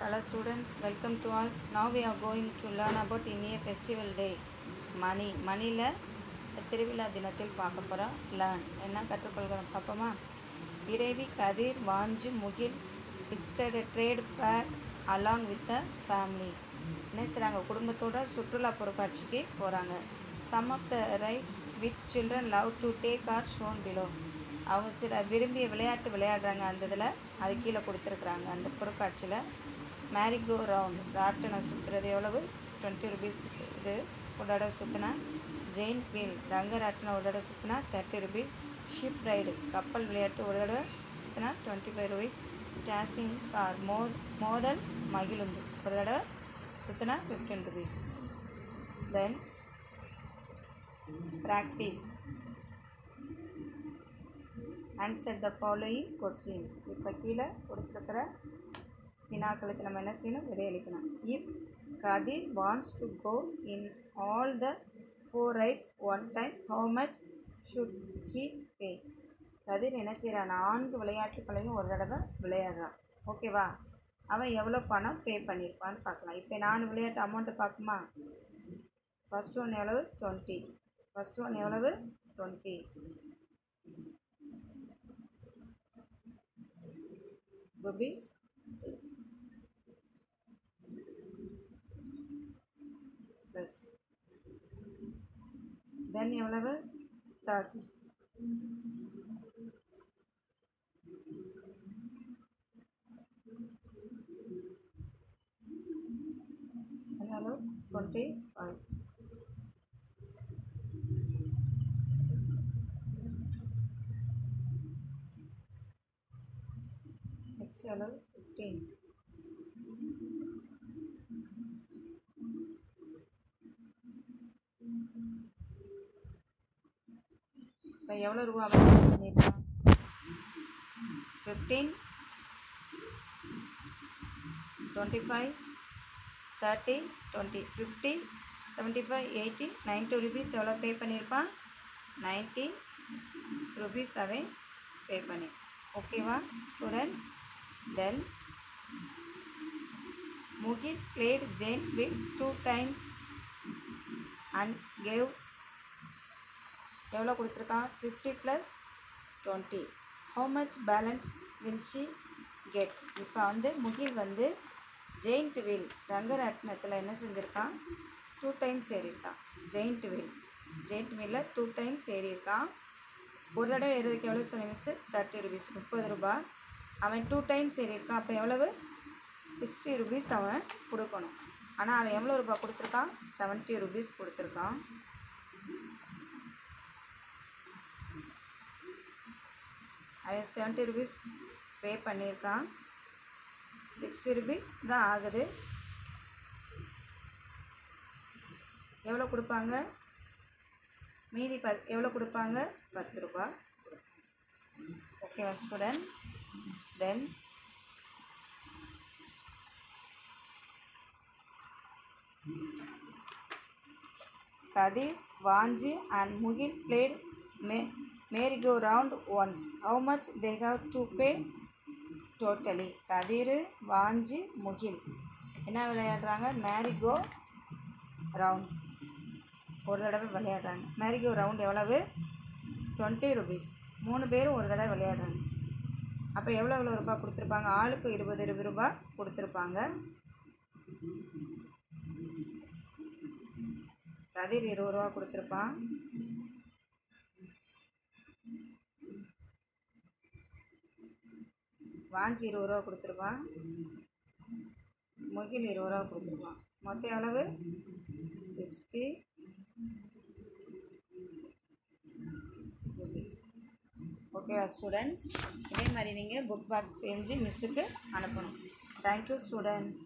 Hello students, welcome to all. Now we are going to learn about Indian festival day. மணி மணியில் திருவிழா தினத்தில் பார்க்க போகிறோம் லேர்ன் என்ன கற்றுக்கொள்கிறோம் பார்ப்போமா? இறைவி Kathir Vanju Mugil visited trade fair along with the family என்ன செய்கிறாங்க குடும்பத்தோட சுற்றுலா பொருட்காட்சிக்கு போகிறாங்க some of the ride with children love to take are shown below அவங்க சில விரும்பிய விளையாட்டு விளையாடுறாங்க. அந்த இதில் அது கீழே கொடுத்துருக்குறாங்க. அந்த பொருட்காட்சியில் மேரிகோ ரவுண்ட் ராட்டினம் சுற்றுறது எவ்வளவு? டுவெண்ட்டி ருபீஸ்க்கு இது ஒரு தடவை சுற்றினா ஜெயின் வீல் ரங்க ராட்டினம் ஒரு தடவை சுற்றினா தேர்ட்டி ருபீஸ் ஷிப் ரைடு கப்பல் விளையாட்டு ஒரு தடவை சுற்றினா twenty five rupees dashing car மோ மோதல் மகிழுந்து ஒரு தடவை சுற்றினா fifteen rupees then practice answer the following questions இப்போ கீழே கொடுத்துருக்கிற வினாக்களுக்கு நம்ம என்ன செய்யணும்? விடையளிக்கணும் if Kathir wants to go in all the four rides one time how much should he pay Kathir என்ன செய்கிறான் நான்கு விளையாட்டுகளையும் ஒரு தடவை விளையாடுறான். ஓகேவா அவன் எவ்வளோ பணம் பே பண்ணியிருப்பான்னு பார்க்கலாம். இப்போ நான் விளையாட்டு அமௌண்ட்டு பார்க்குமா? ஃபஸ்ட் ஒன் எவ்வளவு? டுவெண்ட்டி ஃபஸ்ட் ஒன் எவ்வளவு? டுவெண்ட்டி rupees plus then எவ்வளவு தேர்ட்டி எவ்வளவு டுவெண்ட்டி ஃபைவ் next எவ்வளவு ஃபிஃப்டீன் இப்போ எவ்வளோ ரூபா பண்ணியிருக்கான் fifteen twenty five thirty twenty fifty seventy five eighty ninety rupees எவ்வளோ பே பண்ணியிருப்பான் நைன்ட்டி ருபீஸ் அவன் பே பண்ணி. ஓகேவா students then Mugil played Jane with two times and gave எவ்வளோ கொடுத்துருக்கான்? Fifty plus twenty how much balance will she get இப்போ வந்து முகில் வந்து ஜெயிண்ட் வீல் ரங்கரத்னத்தில் என்ன செஞ்சுருக்கான்? Two times ஏறியிருக்கான். Giant wheel. Giant வீலில் டூ டைம்ஸ் ஏறியிருக்கான். ஒரு தடவை ஏறதுக்கு எவ்வளோ சொன்ன மிஸ்ஸு தேர்ட்டி ருபீஸ் முப்பது ரூபா. அவன் டூ டைம்ஸ் ஏறியிருக்கான். அப்போ எவ்வளவு? சிக்ஸ்டி ருபீஸ் அவன் கொடுக்கணும். ஆனால் அவன் எவ்வளோ ரூபா கொடுத்துருக்கான்? செவன்ட்டி ருபீஸ் கொடுத்துருக்கான். அவன் செவன்ட்டி ருபீஸ் பே பண்ணியிருக்கான். சிக்ஸ்டி ருபீஸ் தான் ஆகுது. எவ்வளோ கொடுப்பாங்க? மீதி ப எவ்வளோ கொடுப்பாங்க? பத்து ரூபா. ஓகேவா students then Kathir Vanji and Mugil played May merry go round once how much they have to pay totally Kathir Vanji Mugil. என்ன விளையாடுறாங்க? மேரிகோ ரவுண்ட் ஒரு தடவை விளையாடுறாங்க. மேரிகோ ரவுண்ட் எவ்வளவு? டுவெண்ட்டி ருபீஸ் மூணு பேரும் ஒரு தடவை விளையாடுறாங்க. அப்போ எவ்வளோ எவ்வளோ ரூபாய் கொடுத்துருப்பாங்க? ஆளுக்கு இருபது இருபது ரூபா கொடுத்துருப்பாங்க. கதிர் இருபது ரூபா கொடுத்துருப்பான். வாஞ்சி இருபது ரூபா கொடுத்துருப்பான். முகில் இருபது ரூபா கொடுத்துருப்பான். மொத்த அளவு சிக்ஸ்டி ருபீஸ் ஓகேவா ஸ்டூடெண்ட்ஸ் இதே மாதிரி நீங்கள் புக் பேக் செஞ்சு மிஸ்ஸுக்கு அனுப்பணும். Thank you students